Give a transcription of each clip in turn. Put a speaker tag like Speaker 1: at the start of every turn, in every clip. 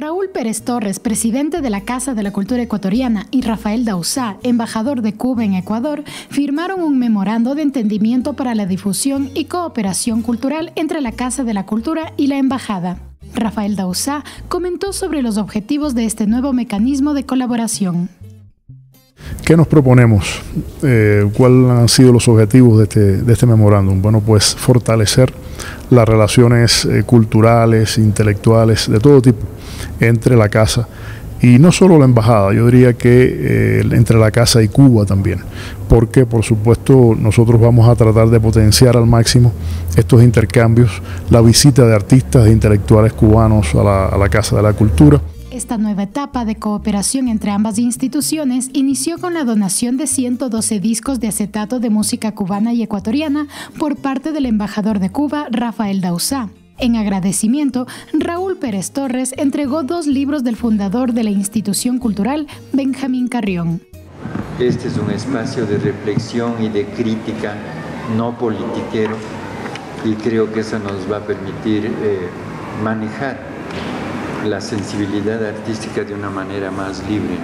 Speaker 1: Raúl Pérez Torres, presidente de la Casa de la Cultura Ecuatoriana, y Rafael Dausá, embajador de Cuba en Ecuador, firmaron un memorando de entendimiento para la difusión y cooperación cultural entre la Casa de la Cultura y la Embajada. Rafael Dausá comentó sobre los objetivos de este nuevo mecanismo de colaboración.
Speaker 2: ¿Qué nos proponemos? Eh, ¿Cuáles han sido los objetivos de este, de este memorándum? Bueno, pues fortalecer las relaciones eh, culturales, intelectuales, de todo tipo, entre la casa y no solo la embajada, yo diría que eh, entre la casa y Cuba también, porque por supuesto nosotros vamos a tratar de potenciar al máximo estos intercambios, la visita de artistas e intelectuales cubanos a la, a la Casa de la Cultura.
Speaker 1: Esta nueva etapa de cooperación entre ambas instituciones inició con la donación de 112 discos de acetato de música cubana y ecuatoriana por parte del embajador de Cuba, Rafael Dausá. En agradecimiento, Raúl Pérez Torres entregó dos libros del fundador de la institución cultural, Benjamín Carrión.
Speaker 3: Este es un espacio de reflexión y de crítica no politiquero y creo que eso nos va a permitir eh, manejar la sensibilidad artística de una manera más libre.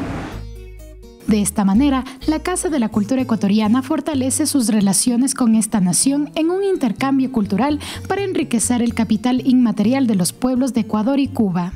Speaker 1: De esta manera, la Casa de la Cultura Ecuatoriana fortalece sus relaciones con esta nación en un intercambio cultural para enriquecer el capital inmaterial de los pueblos de Ecuador y Cuba.